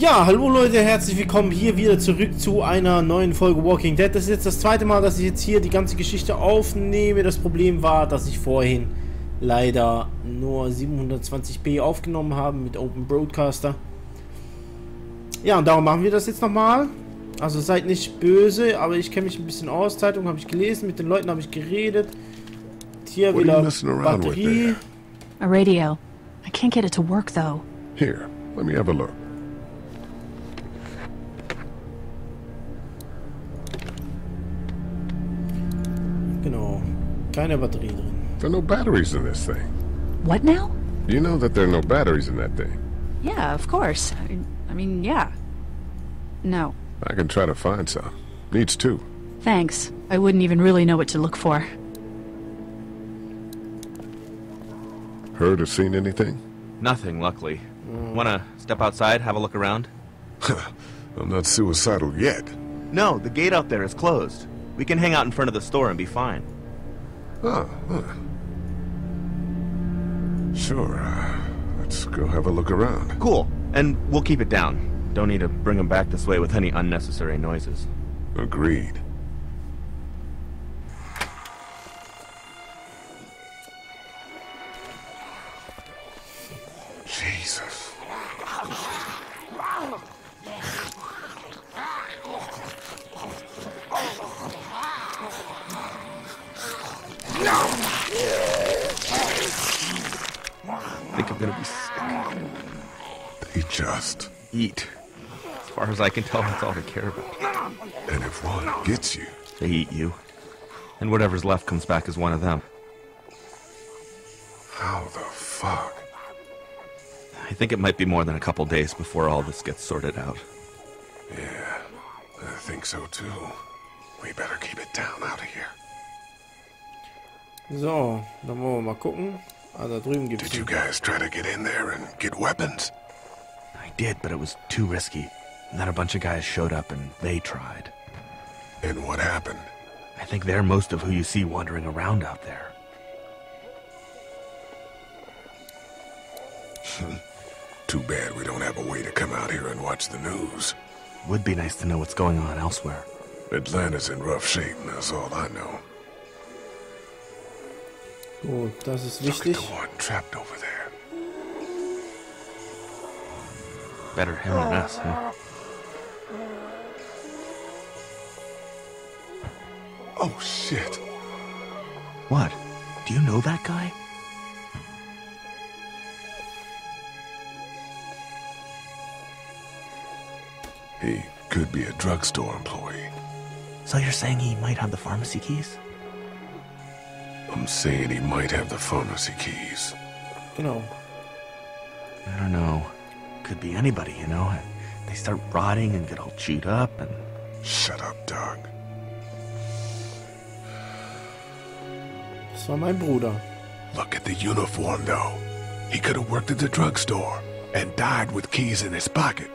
Ja, hallo Leute, herzlich willkommen hier wieder zurück zu einer neuen Folge Walking Dead. Das ist jetzt das zweite Mal, dass ich jetzt hier die ganze Geschichte aufnehme. Das Problem war, dass ich vorhin leider nur 720p aufgenommen habe mit Open Broadcaster. Ja, und darum machen wir das jetzt nochmal. Also seid nicht böse, aber ich kenne mich ein bisschen aus. Zeitung habe ich gelesen, mit den Leuten habe ich geredet. Hier What wieder Batterie. A radio. I can't get it to work though. Here, let me have a look. Keine Batterie drin. There are no batteries in this thing. What now? You know that there are no batteries in that thing. Yeah, of course. I, I mean, yeah. No. I can try to find some. Needs two. Thanks. I wouldn't even really know what to look for. Heard or seen anything? Nothing, luckily. Wanna step outside, have a look around? I'm not suicidal yet. No, the gate out there is closed. We can hang out in front of the store and be fine. Oh, huh. Sure. Uh, let's go have a look around. Cool. And we'll keep it down. Don't need to bring them back this way with any unnecessary noises. Agreed. Jesus. Think I'm gonna be sick. They just. Eat. As far as I can tell, that's all they care about. And if one gets you, They eat you. And whatever's left comes back as one of them. how the fuck? I think it might be more than a couple days before all this gets sorted out. Yeah, I think so too. We better keep it down out of here. So, dann wollen wir mal gucken. Ah, da drüben gibt es... Did you guys try to get in there and get weapons? I did, but it was too risky. And then a bunch of guys showed up and they tried. And what happened? I think they're most of who you see wandering around out there. Too bad we don't have a way to come out here and watch the news. Would be nice to know what's going on elsewhere. Atlanta's in rough shape, and that's all I know. Gut, das ist Look at wichtig. the one trapped over there. Better him than us, huh? Oh shit! What? Do you know that guy? He could be a drugstore employee. So you're saying he might have the pharmacy keys? I'm saying he might have the pharmacy keys. You know, I don't know. Could be anybody, you know? They start rotting and get all chewed up and. Shut up, Doug. Das war mein Bruder. Look at the uniform, though. He could have worked at the drugstore and died with keys in his pocket.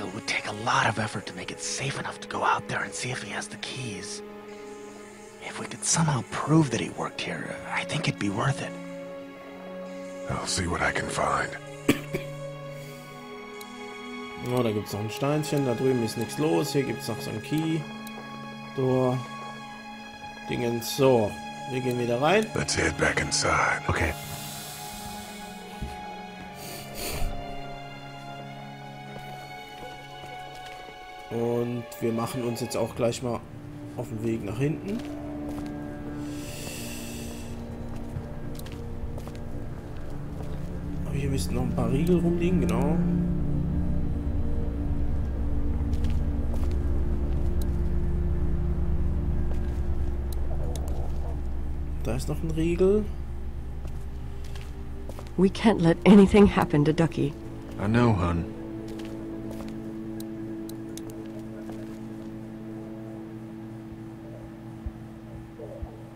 It would take a lot of effort to make it safe enough to go out there and see if he has the keys. If we could somehow prove that he worked here, I think it'd be worth it. I'll see what I can find. Oh, da gibt es noch ein Steinchen. Da drüben ist nichts los. Hier gibt es noch so ein Key. Door. Dingens. So. Wir gehen wieder rein. Let's head back inside. Okay. Und wir machen uns jetzt auch gleich mal auf den Weg nach hinten. Hier müssten noch ein paar Riegel rumliegen, genau. Da ist noch ein Riegel. We can't let anything happen to Ducky. I know, hun.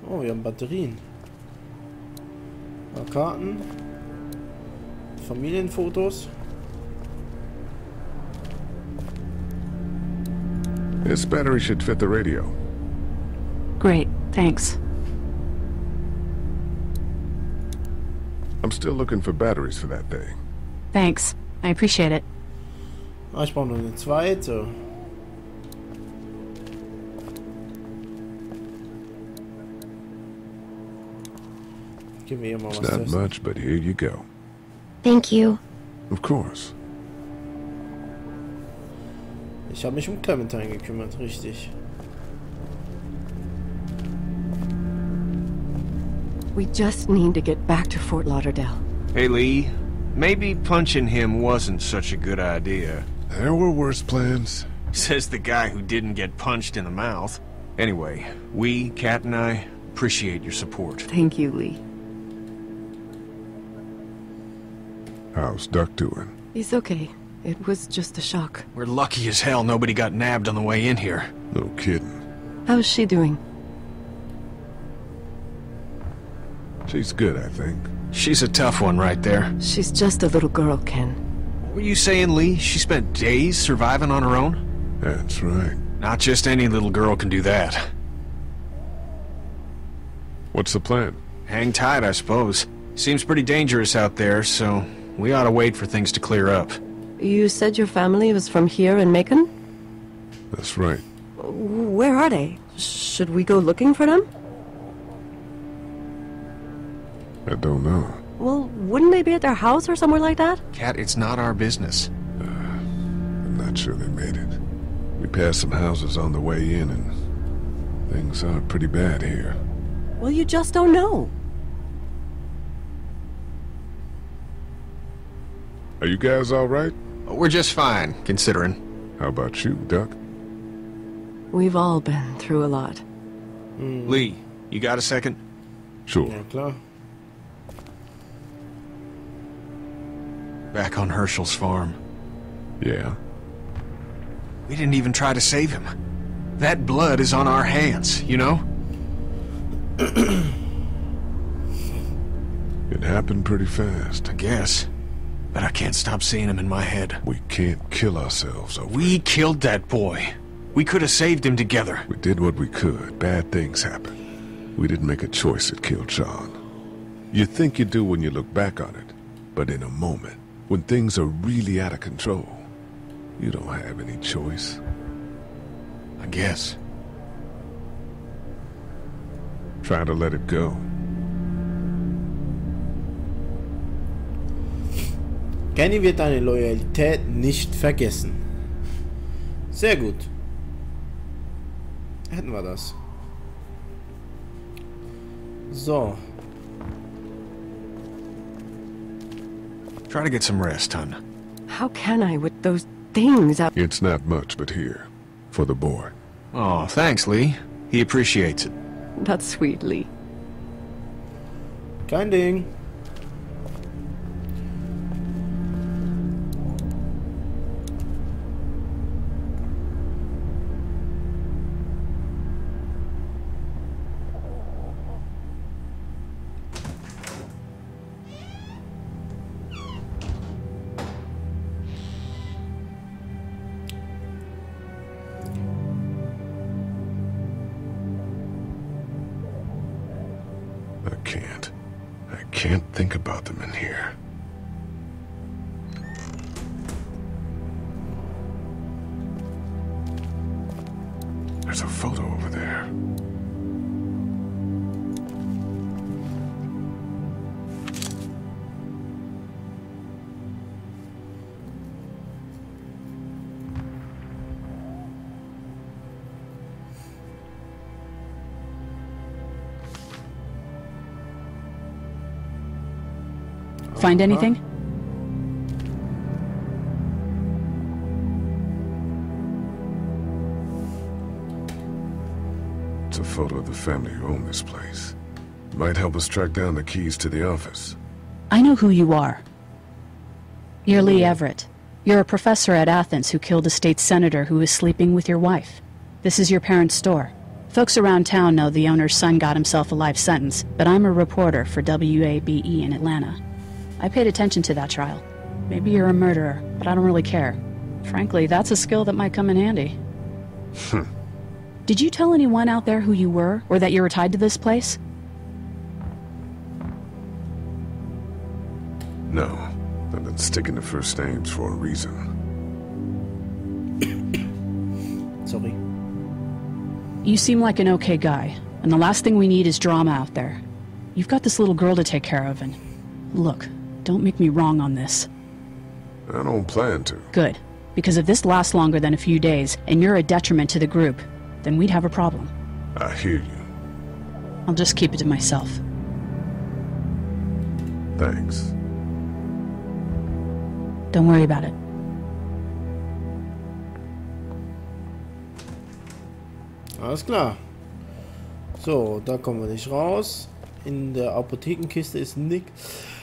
Oh, wir haben Batterien. Paar Karten. Familienfotos. This battery should fit the radio. Great, thanks. I'm still looking for batteries for that thing. Thanks. I appreciate it. Ah, ich brauche noch eine zweite. Gib mir hier mal It's was zu not much, but here you go. Thank you. Of course. Ich habe mich um Clementine gekümmert, richtig. We just need to get back to Fort Lauderdale. Hey, Lee. Maybe punching him wasn't such a good idea. There were worse plans. Says the guy who didn't get punched in the mouth. Anyway, we, Kat and I, appreciate your support. Thank you, Lee. How's Duck doing? He's okay. It was just a shock. We're lucky as hell nobody got nabbed on the way in here. No kidding. How's she doing? She's good, I think. She's a tough one right there. She's just a little girl, Ken. What were you saying, Lee? She spent days surviving on her own? That's right. Not just any little girl can do that. What's the plan? Hang tight, I suppose. Seems pretty dangerous out there, so we ought to wait for things to clear up. You said your family was from here in Macon? That's right. Where are they? Should we go looking for them? I don't know. Well, wouldn't they be at their house or somewhere like that? Kat, it's not our business. Uh, I'm not sure they made it. We passed some houses on the way in, and things are pretty bad here. Well, you just don't know. Are you guys all right? We're just fine, considering. How about you, Duck? We've all been through a lot. Hmm. Lee, you got a second? Sure. Ja, klar. Back on Hershel's farm. Yeah. We didn't even try to save him. That blood is on our hands, you know? It happened pretty fast. I guess. But I can't stop seeing him in my head. We can't kill ourselves over We it. killed that boy. We could have saved him together. We did what we could. Bad things happen. We didn't make a choice that killed Shawn. You think you do when you look back on it, but in a moment, when things are really out of control, you don't have any choice. I guess. Try to let it go. Kenny wird deine Loyalität nicht vergessen. Sehr gut. Hätten wir das. So. Try to get some rest, hon. How can I with those things out? It's not much, but here. For the boy. Oh, thanks, Lee. He appreciates it. That's sweet, Lee. Kein Ding. Can't. I can't think about them in here. There's a photo over there. Find anything? It's a photo of the family who own this place. Might help us track down the keys to the office. I know who you are. You're Lee Everett. You're a professor at Athens who killed a state senator who was sleeping with your wife. This is your parents' store. Folks around town know the owner's son got himself a life sentence, but I'm a reporter for WABE in Atlanta. I paid attention to that trial. Maybe you're a murderer, but I don't really care. Frankly, that's a skill that might come in handy. Hmm. Did you tell anyone out there who you were, or that you were tied to this place? No. I've been sticking to first names for a reason. sorry. You seem like an okay guy, and the last thing we need is drama out there. You've got this little girl to take care of, and look, don't make me wrong on this. I don't plan to. Good. Because if this lasts longer than a few days, and you're a detriment to the group, then we'd have a problem. I hear you. I'll just keep it to myself. Thanks. Don't worry about it. Alles klar. So, da kommen wir nicht raus. In der Apothekenkiste ist nix.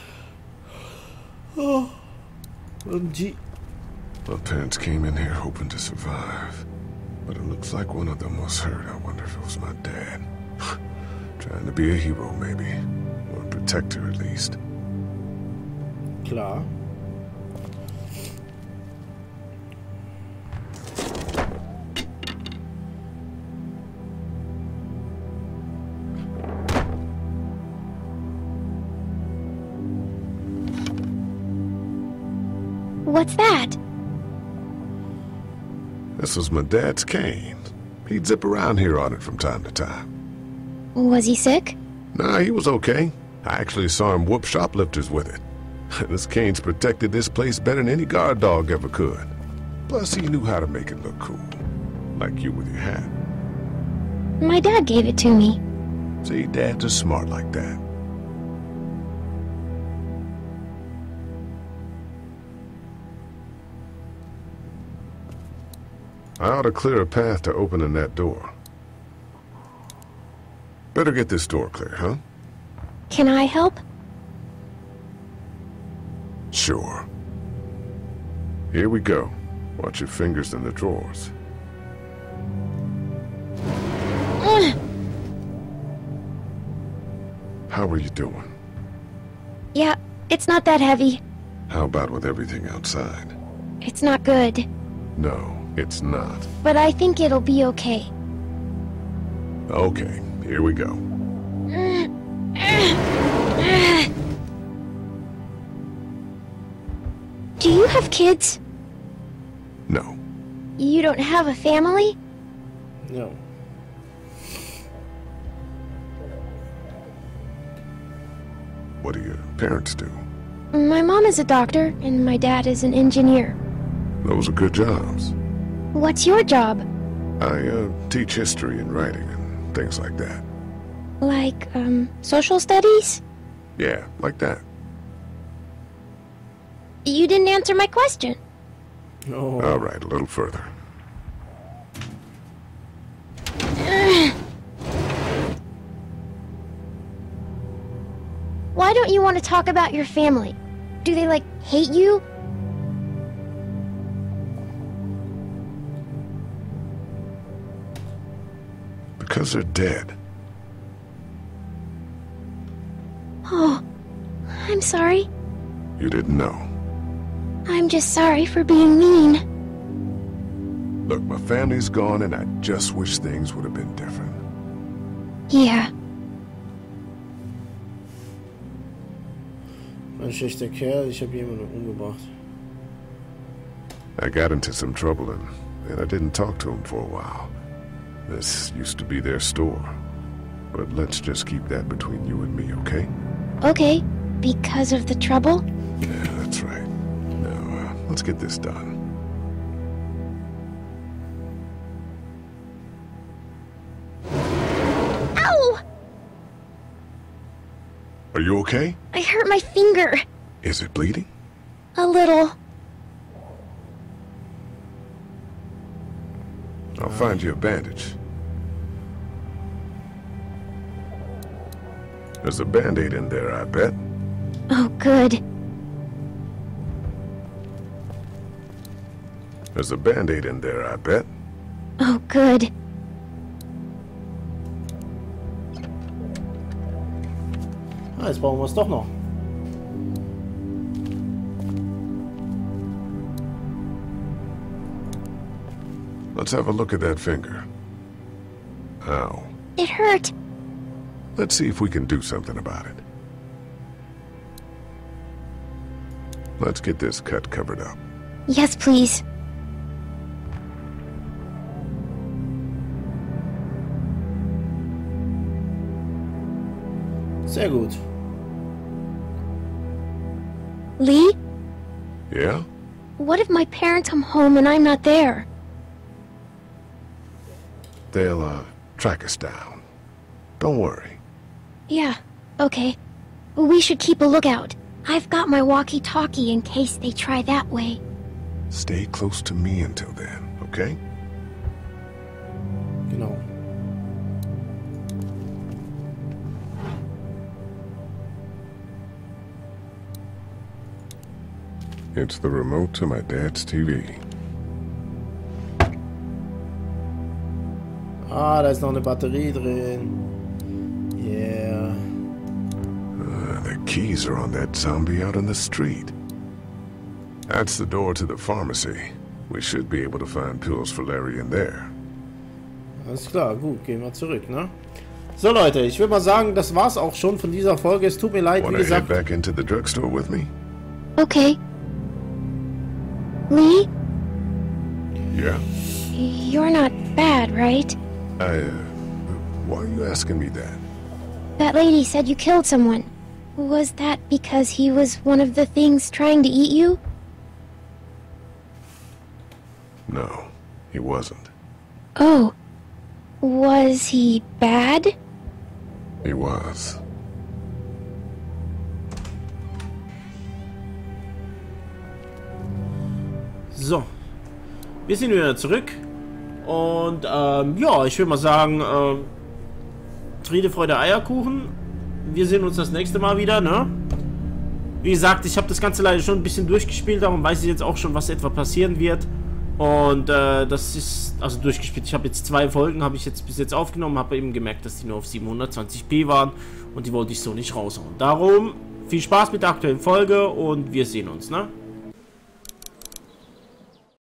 Oh. OMG. My parents came in here hoping to survive. But it looks like one of them was hurt. I wonder if it was my dad. Trying to be a hero, maybe. Or a protector, at least. Klar. What's that? This was my dad's cane. He'd zip around here on it from time to time. Was he sick? Nah, he was okay. I actually saw him whoop shoplifters with it. this cane's protected this place better than any guard dog ever could. Plus, he knew how to make it look cool. Like you with your hat. My dad gave it to me. See, dads are smart like that. I ought to clear a path to opening that door. Better get this door clear, huh? Can I help? Sure. Here we go. Watch your fingers in the drawers. How are you doing? Yeah, it's not that heavy. How about with everything outside? It's not good. No, it's not. But I think it'll be okay. Okay, here we go. Do you have kids? No. You don't have a family? No. What do your parents do? My mom is a doctor, and my dad is an engineer. Those are good jobs. What's your job? I, uh, teach history and writing and things like that. Like, um, social studies? Yeah, like that. You didn't answer my question. Oh. All right, a little further. Why don't you want to talk about your family? Do they, like, hate you? Because they're dead. Oh, I'm sorry. You didn't know. I'm just sorry for being mean. Look, my family's gone and I just wish things would have been different. Yeah, Ein schlechter Kerl, ich habe jemanden umgebracht. I got into some trouble and, and I didn't talk to him for a while. This used to be their store. But let's just keep that between you and me, okay? okay. Because of the trouble? Yeah, that's right. Now, uh, let's get this done. Ow! Are you okay? I hurt my finger. Is it bleeding? A little. Find you a bandage. There's a band-aid in there, I bet. Oh, good. There's a band-aid in there, I bet. Oh, good. Ah, jetzt brauchen wir es doch noch. Let's have a look at that finger. Ow. It hurt. Let's see if we can do something about it. Let's get this cut covered up. Yes, please. Sehr gut. Lee? Yeah? What if my parents come home and I'm not there? They'll, uh, track us down. Don't worry. Yeah, okay. We should keep a lookout. I've got my walkie-talkie in case they try that way. Stay close to me until then, okay? Genau. It's the remote to my dad's TV. Ah, da ist noch eine Batterie drin. Yeah. Uh, the keys are on that zombie out in the street. That's the door to the pharmacy. We should be able to find pills for Larry in there. Alles klar, gut, gehen wir zurück, ne? So Leute, ich würde mal sagen, das war's auch schon von dieser Folge. Es tut mir leid, wie Wanna head gesagt. back into the drugstore with me? Okay. Lee, Yeah. you're not bad, right? I, uh, why are you asking me that? That lady said you killed someone. Was that because he was one of the things trying to eat you? No, he wasn't. Oh. Was he bad? He was. So. Wir sind wieder zurück. Und ähm, ja, ich würde mal sagen, ähm, Friede, Freude, Eierkuchen. Wir sehen uns das nächste Mal wieder, ne? Wie gesagt, ich habe das Ganze leider schon ein bisschen durchgespielt, darum weiß ich jetzt auch schon, was etwa passieren wird. Und äh, das ist, also durchgespielt, ich habe jetzt zwei Folgen, habe ich jetzt bis jetzt aufgenommen, habe eben gemerkt, dass die nur auf 720p waren und die wollte ich so nicht raushauen. Darum viel Spaß mit der aktuellen Folge und wir sehen uns, ne?